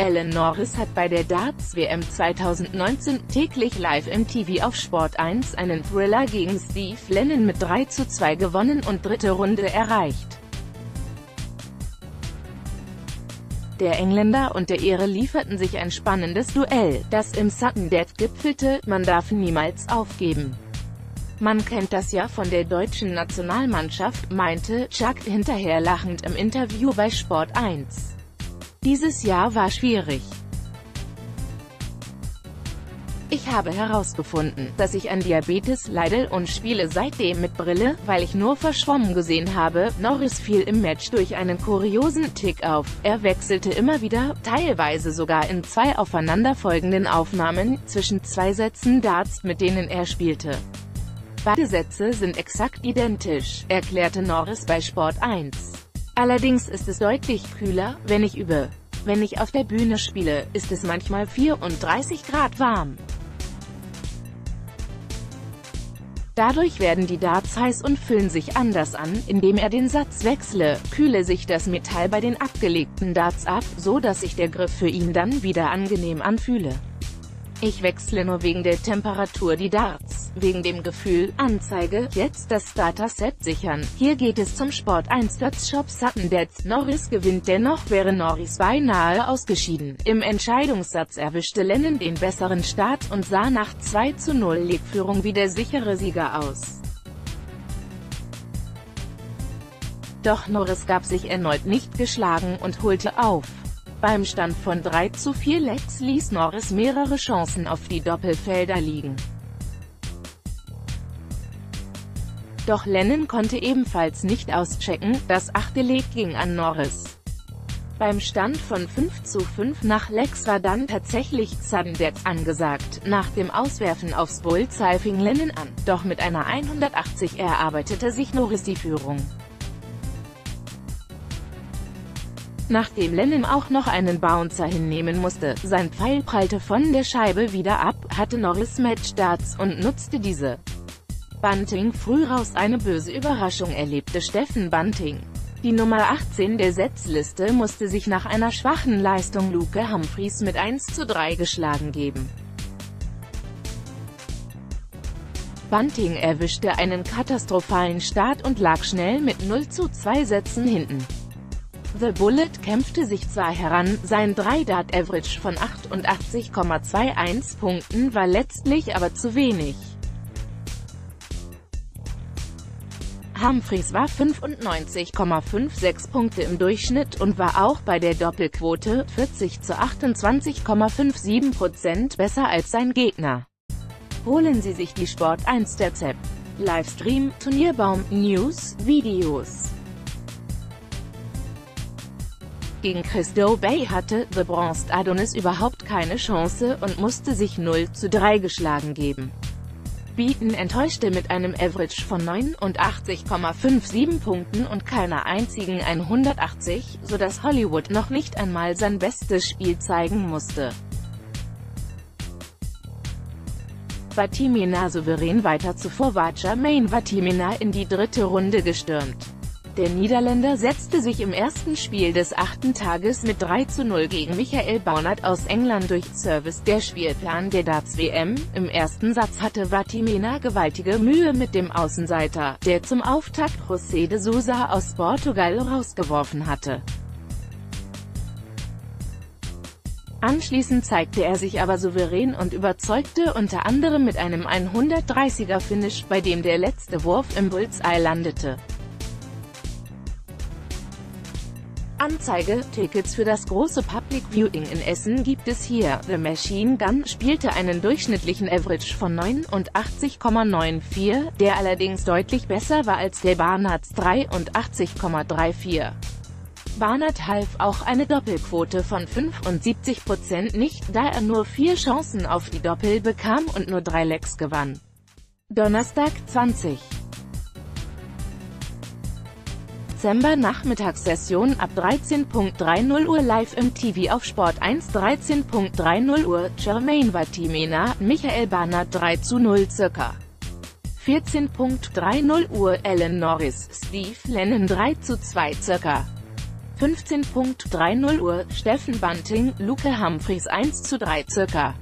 Alan Norris hat bei der Darts-WM 2019 täglich live im TV auf Sport 1 einen Thriller gegen Steve Lennon mit 3 zu 2 gewonnen und dritte Runde erreicht. Der Engländer und der Ire lieferten sich ein spannendes Duell, das im Sudden Death gipfelte, man darf niemals aufgeben. Man kennt das ja von der deutschen Nationalmannschaft, meinte Chuck hinterher lachend im Interview bei Sport 1. Dieses Jahr war schwierig. Ich habe herausgefunden, dass ich an Diabetes leide und spiele seitdem mit Brille, weil ich nur verschwommen gesehen habe. Norris fiel im Match durch einen kuriosen Tick auf. Er wechselte immer wieder, teilweise sogar in zwei aufeinanderfolgenden Aufnahmen, zwischen zwei Sätzen Darts, mit denen er spielte. Beide Sätze sind exakt identisch, erklärte Norris bei Sport 1. Allerdings ist es deutlich kühler, wenn ich übe. Wenn ich auf der Bühne spiele, ist es manchmal 34 Grad warm. Dadurch werden die Darts heiß und fühlen sich anders an, indem er den Satz wechsle, kühle sich das Metall bei den abgelegten Darts ab, so dass sich der Griff für ihn dann wieder angenehm anfühle. Ich wechsle nur wegen der Temperatur die Darts, wegen dem Gefühl, Anzeige, jetzt das Starter-Set sichern. Hier geht es zum Sport 1 Shop Sutton Death. Norris gewinnt dennoch wäre Norris beinahe ausgeschieden. Im Entscheidungssatz erwischte Lennon den besseren Start und sah nach 2 zu 0 Legführung wie der sichere Sieger aus. Doch Norris gab sich erneut nicht geschlagen und holte auf. Beim Stand von 3 zu 4 Lecks ließ Norris mehrere Chancen auf die Doppelfelder liegen. Doch Lennon konnte ebenfalls nicht auschecken, das achte Leg ging an Norris. Beim Stand von 5 zu 5 nach Lex war dann tatsächlich Death angesagt. Nach dem Auswerfen aufs Bullseye fing Lennon an, doch mit einer 180 erarbeitete sich Norris die Führung. Nachdem Lennon auch noch einen Bouncer hinnehmen musste, sein Pfeil prallte von der Scheibe wieder ab, hatte Norris Matchstarts und nutzte diese. Bunting früh raus eine böse Überraschung erlebte Steffen Bunting. Die Nummer 18 der Setzliste musste sich nach einer schwachen Leistung Luke Humphries mit 1 zu 3 geschlagen geben. Bunting erwischte einen katastrophalen Start und lag schnell mit 0 zu 2 Sätzen hinten. The Bullet kämpfte sich zwar heran, sein 3-Dart-Average von 88,21 Punkten war letztlich aber zu wenig. Humphreys war 95,56 Punkte im Durchschnitt und war auch bei der Doppelquote 40 zu 28,57% besser als sein Gegner. Holen Sie sich die Sport 1 der ZEP. Livestream, Turnierbaum, News, Videos Gegen Christo Bay hatte The Bronzed Adonis überhaupt keine Chance und musste sich 0 zu 3 geschlagen geben. Beaton enttäuschte mit einem Average von 89,57 Punkten und keiner einzigen 180, sodass Hollywood noch nicht einmal sein bestes Spiel zeigen musste. Vatimina souverän weiter zuvor war Jermaine Vatimina in die dritte Runde gestürmt. Der Niederländer setzte sich im ersten Spiel des achten Tages mit 3 zu 0 gegen Michael Baunert aus England durch Service. Der Spielplan der Darts-WM. Im ersten Satz hatte Vatimena gewaltige Mühe mit dem Außenseiter, der zum Auftakt José de Sousa aus Portugal rausgeworfen hatte. Anschließend zeigte er sich aber souverän und überzeugte unter anderem mit einem 130er-Finish, bei dem der letzte Wurf im Bullseye landete. Anzeige, Tickets für das große Public Viewing in Essen gibt es hier. The Machine Gun spielte einen durchschnittlichen Average von 89,94, der allerdings deutlich besser war als der Barnards 83,34. Barnard half auch eine Doppelquote von 75% nicht, da er nur vier Chancen auf die Doppel bekam und nur drei Lecks gewann. Donnerstag 20. Dezember Nachmittagssession ab 13.30 Uhr live im TV auf Sport 1 13.30 Uhr, Jermaine Vatimena, Michael Barnard 3 zu 0 circa. 14.30 Uhr Alan Norris, Steve Lennon 3 zu 2 circa. 15.30 Uhr, Steffen Bunting, Luke Humphries 1 zu 3 circa.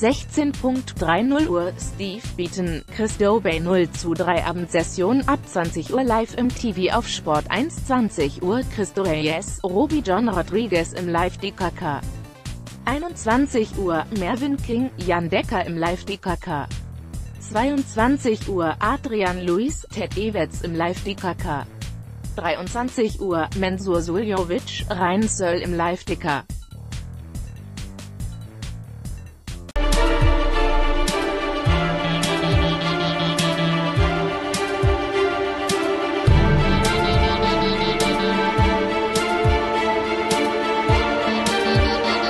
16.30 Uhr, Steve Beaton, Chris Dobey 0 zu 3 Abendsession ab 20 Uhr live im TV auf Sport 1 20 Uhr, Cristo Reyes, Roby John Rodriguez im Live-DKK. 21 Uhr, Mervyn King, Jan Decker im Live-DKK. 22 Uhr, Adrian Luis, Ted Ewetz im Live-DKK. 23 Uhr, Mensur Suljovic, Rein Söll im Live-DKK.